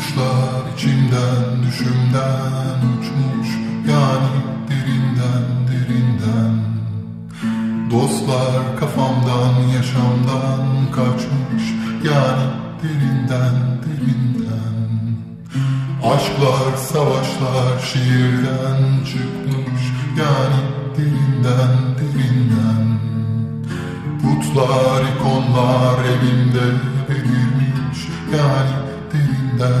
Kuşlar içimden düşümden uçmuş Yani derinden derinden. Dostlar kafamdan yaşamdan kaçmış Yani derinden derinden. Aşklar savaşlar şiirden çıkmış Yani derinden derinden. Putlar ikonlar evimde belirmiş Yani Gidişler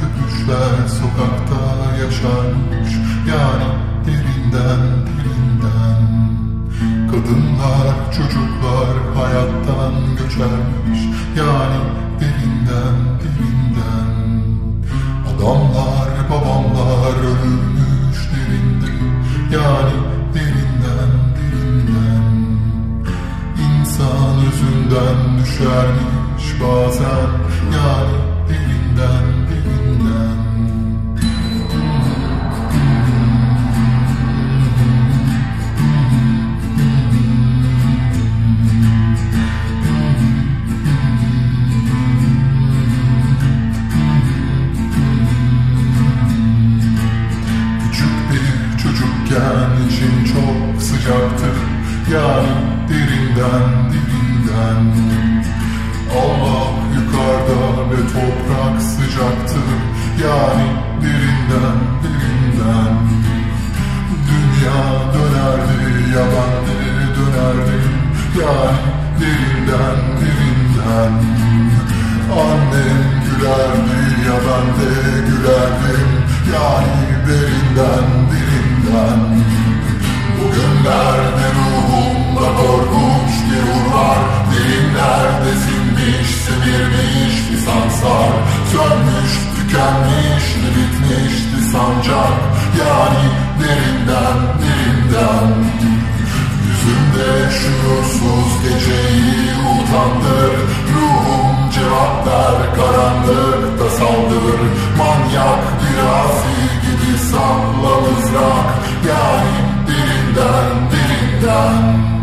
köpüşler sokakta yaşarmış Yani derinden derinden Kadınlar çocuklar hayattan göçermiş. Yani derinden derinden. Adamlar babamlar ölmüş derinde. Yani derinden derinden. İnsan özünden düşermiş bazen. Yani için çok sıcaktır. Yani derinden dibinden. Allah yukarıda ve toprak sıcaktır. Yani derinden derinden Dünya dönerdi ya ben de dönerdim Yani derinden derinden Annem gülerdi ya ben de gülerdim. Yani derinden derinden düşman Bugünlerde ruhumda korkunç bir urlar Dilimlerde sinmiş, simirmiş bir sansar Sönmüş, tükenmişti, bitmişti sancak Yani derinden, derinden Yüzümde şu şuursuz geceyi utandır Ruhum cevap ver, karanlıkta saldır Manyak bir asi gibi sakla. Senhor.